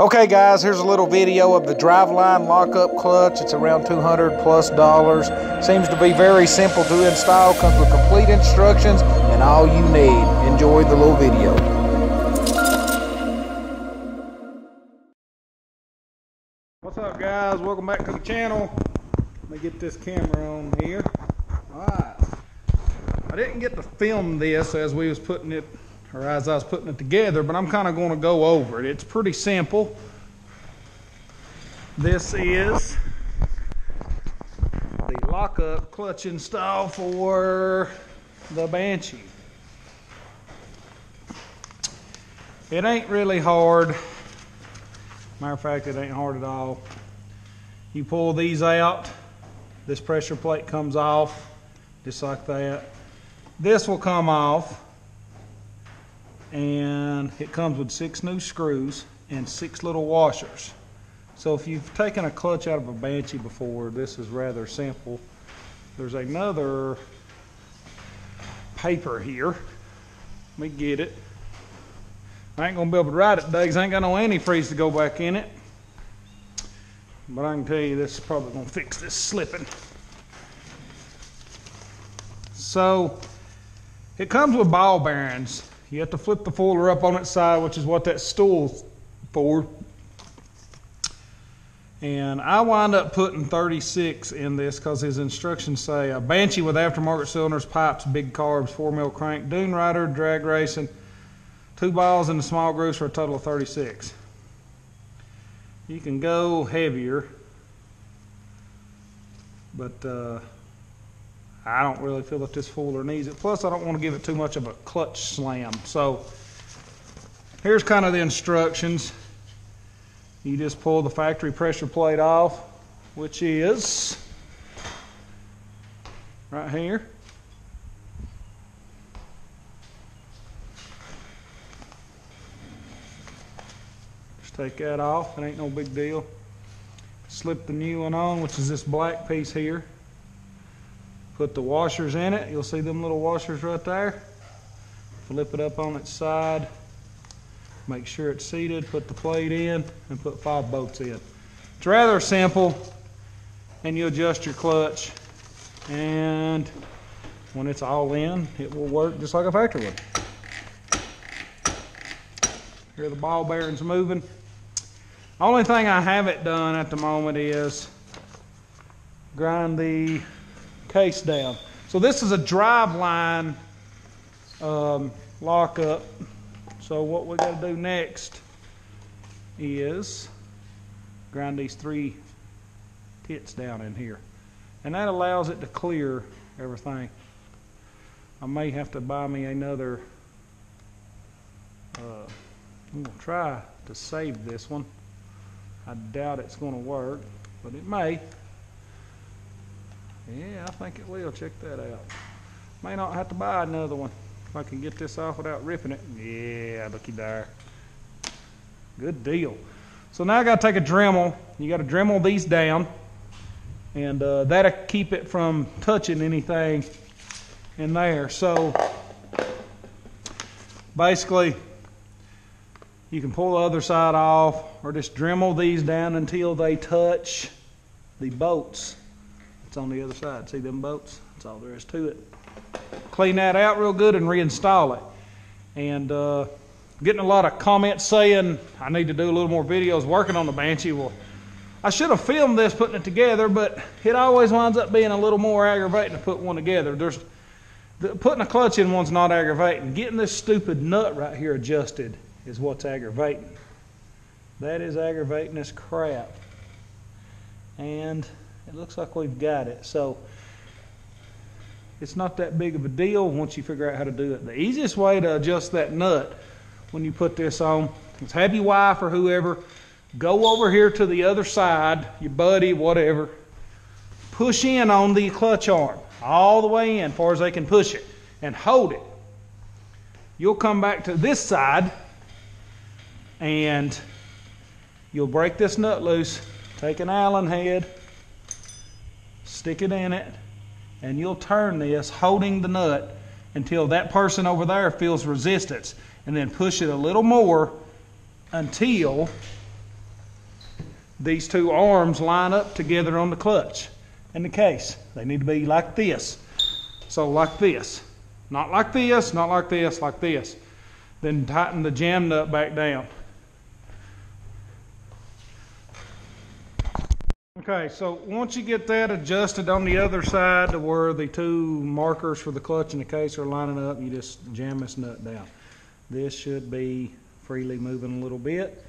Okay guys, here's a little video of the driveline lockup clutch. It's around 200 plus dollars. Seems to be very simple to install. Comes with complete instructions and all you need. Enjoy the little video. What's up guys? Welcome back to the channel. Let me get this camera on here. Alright. I didn't get to film this as we was putting it or as I was putting it together, but I'm kind of going to go over it. It's pretty simple. This is the lockup clutch install for the Banshee. It ain't really hard. Matter of fact, it ain't hard at all. You pull these out, this pressure plate comes off, just like that. This will come off and it comes with six new screws and six little washers. So if you've taken a clutch out of a Banshee before, this is rather simple. There's another paper here. Let me get it. I ain't gonna be able to ride it today because I ain't got no antifreeze to go back in it. But I can tell you this is probably gonna fix this slipping. So it comes with ball bearings. You have to flip the folder up on its side, which is what that stool's for. And I wind up putting 36 in this because his instructions say a Banshee with aftermarket cylinders, pipes, big carbs, 4 mil crank, dune rider, drag racing, two balls and a small grooves for a total of 36. You can go heavier, but uh, I don't really feel that this folder needs it. Plus, I don't want to give it too much of a clutch slam. So, here's kind of the instructions. You just pull the factory pressure plate off, which is right here. Just take that off. It ain't no big deal. Slip the new one on, which is this black piece here. Put the washers in it. You'll see them little washers right there. Flip it up on its side. Make sure it's seated. Put the plate in and put five bolts in. It's rather simple. And you adjust your clutch. And when it's all in, it will work just like a factory one. Here the ball bearings moving. Only thing I haven't done at the moment is grind the case down. So this is a drive line um, lockup. So what we got to do next is grind these three pits down in here. And that allows it to clear everything. I may have to buy me another, uh, I'm going to try to save this one. I doubt it's going to work, but it may. Yeah, I think it will. Check that out. May not have to buy another one. If I can get this off without ripping it. Yeah, looky there. Good deal. So now I got to take a Dremel. You got to Dremel these down. And uh, that'll keep it from touching anything in there. So basically, you can pull the other side off or just Dremel these down until they touch the bolts it's on the other side. See them bolts? That's all there is to it. Clean that out real good and reinstall it. And uh, getting a lot of comments saying I need to do a little more videos working on the Banshee. Well, I should have filmed this putting it together, but it always winds up being a little more aggravating to put one together. There's the, putting a clutch in one's not aggravating. Getting this stupid nut right here adjusted is what's aggravating. That is aggravating as crap. And it looks like we've got it. So it's not that big of a deal once you figure out how to do it. The easiest way to adjust that nut when you put this on is have your wife or whoever go over here to the other side, your buddy, whatever, push in on the clutch arm all the way in, far as they can push it, and hold it. You'll come back to this side and you'll break this nut loose, take an Allen head, stick it in it, and you'll turn this holding the nut until that person over there feels resistance. And then push it a little more until these two arms line up together on the clutch and the case. They need to be like this. So like this. Not like this, not like this, like this. Then tighten the jam nut back down. Okay, so once you get that adjusted on the other side to where the two markers for the clutch and the case are lining up, you just jam this nut down. This should be freely moving a little bit.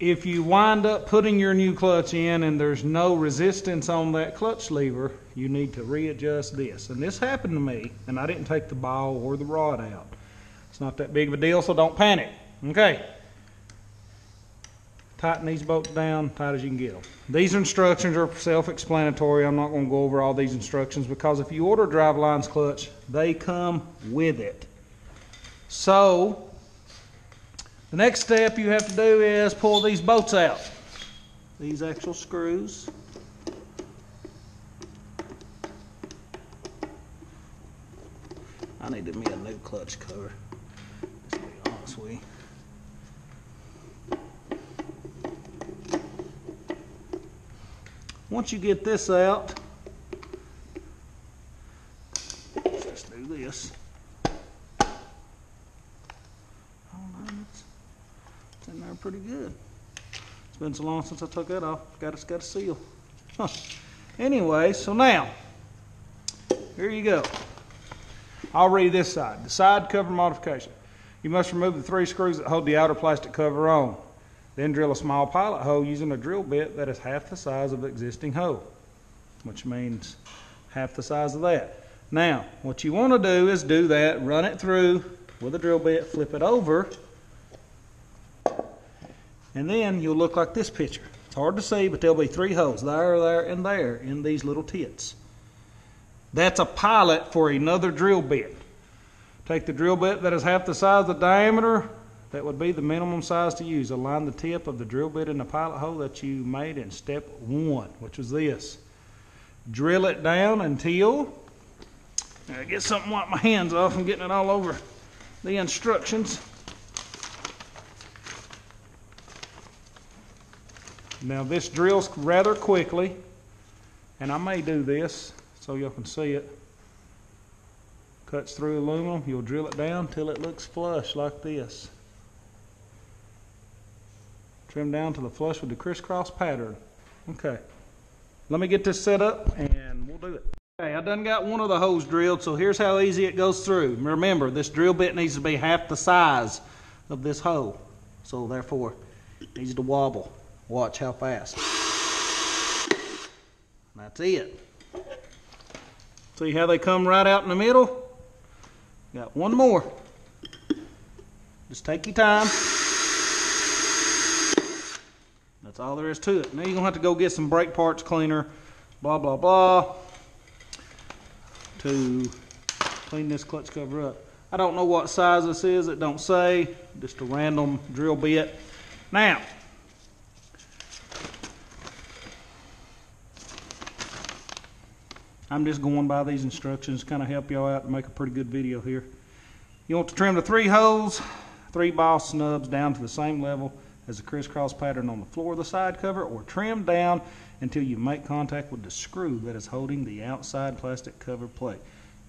If you wind up putting your new clutch in and there's no resistance on that clutch lever, you need to readjust this. And this happened to me, and I didn't take the ball or the rod out. It's not that big of a deal, so don't panic. Okay, tighten these bolts down tight as you can get them. These instructions are self-explanatory. I'm not going to go over all these instructions because if you order a Drivelines clutch, they come with it. So, the next step you have to do is pull these bolts out. These actual screws. I need to me a new clutch cover. Just be honest with you. Once you get this out, let's just do this. It's, it's in there pretty good. It's been so long since I took that off. Got it's got a seal. Huh. Anyway, so now here you go. I'll read this side. The side cover modification. You must remove the three screws that hold the outer plastic cover on. Then drill a small pilot hole using a drill bit that is half the size of the existing hole, which means half the size of that. Now, what you want to do is do that, run it through with a drill bit, flip it over, and then you'll look like this picture. It's hard to see, but there'll be three holes, there, there, and there, in these little tits. That's a pilot for another drill bit. Take the drill bit that is half the size of the diameter, that would be the minimum size to use. Align the tip of the drill bit in the pilot hole that you made in step one, which was this. Drill it down until, I get something wipe my hands off, I'm getting it all over the instructions. Now this drills rather quickly, and I may do this so y'all can see it. Cuts through aluminum, you'll drill it down till it looks flush like this. Trim down to the flush with the crisscross pattern. Okay. Let me get this set up and we'll do it. Okay, I done got one of the holes drilled, so here's how easy it goes through. Remember, this drill bit needs to be half the size of this hole. So therefore, it needs to wobble. Watch how fast. That's it. See how they come right out in the middle? Got one more. Just take your time. That's all there is to it. Now you're going to have to go get some brake parts cleaner, blah, blah, blah, to clean this clutch cover up. I don't know what size this is. It don't say. Just a random drill bit. Now, I'm just going by these instructions, kind of help y'all out to make a pretty good video here. You want to trim the three holes, three ball snubs down to the same level as a crisscross pattern on the floor of the side cover or trim down until you make contact with the screw that is holding the outside plastic cover plate,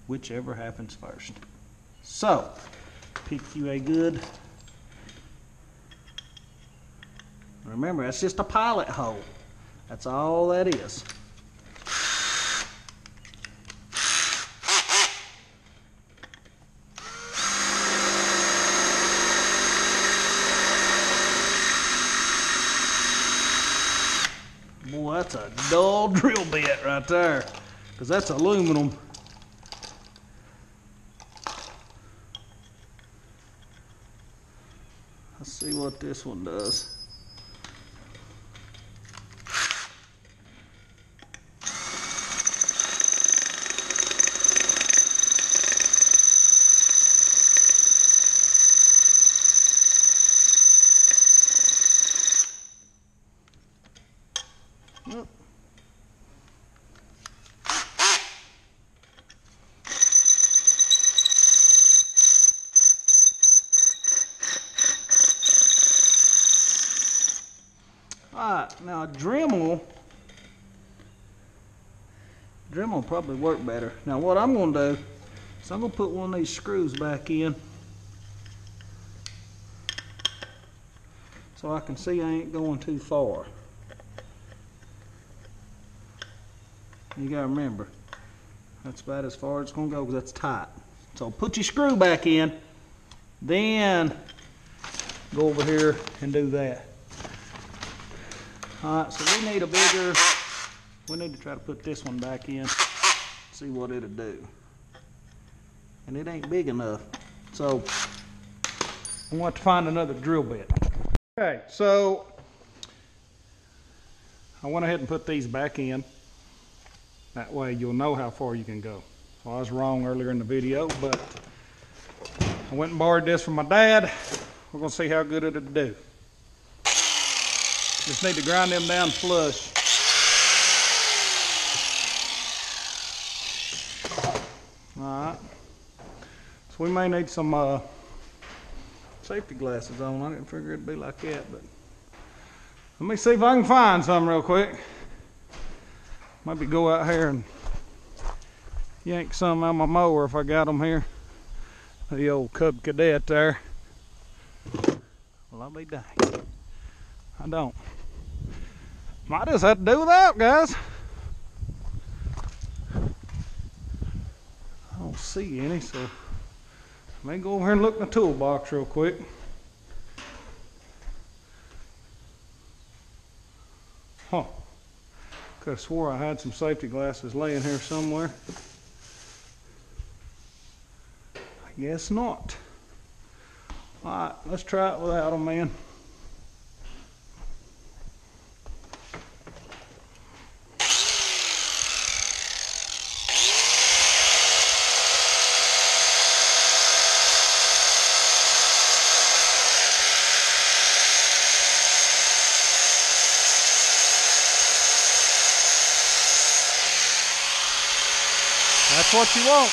whichever happens first. So, pick you a good, remember that's just a pilot hole. That's all that is. That's a dull drill bit right there. Because that's aluminum. Let's see what this one does. Alright, now Dremel, Dremel will probably work better. Now what I'm gonna do is I'm gonna put one of these screws back in so I can see I ain't going too far. You gotta remember, that's about as far as it's gonna go because that's tight. So put your screw back in, then go over here and do that. Alright, so we need a bigger, we need to try to put this one back in, see what it'll do. And it ain't big enough. So, I want to find another drill bit. Okay, so, I went ahead and put these back in. That way you'll know how far you can go. So I was wrong earlier in the video, but I went and borrowed this from my dad. We're gonna see how good it'll do. Just need to grind them down flush. Alright. So we may need some uh, safety glasses on. I didn't figure it'd be like that, but let me see if I can find some real quick. Maybe go out here and yank some out of my mower if I got them here. The old Cub Cadet there. Well, I'll be dang. I don't. Might just have to do without, guys. I don't see any, so let me go over here and look in the toolbox real quick. Huh. Could have swore I had some safety glasses laying here somewhere. I guess not. Alright, let's try it without them, man. What you want.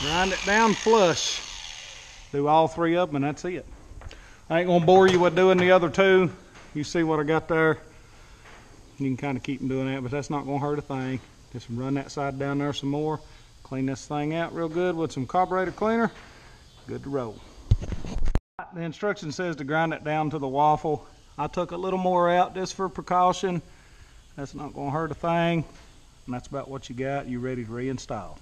Grind it down flush. Do all three of them and that's it. I ain't gonna bore you with doing the other two. You see what I got there. You can kind of keep them doing that, but that's not gonna hurt a thing. Just run that side down there some more. Clean this thing out real good with some carburetor cleaner. Good to roll. The instruction says to grind it down to the waffle. I took a little more out just for precaution. That's not gonna hurt a thing. And that's about what you got. You ready to reinstall.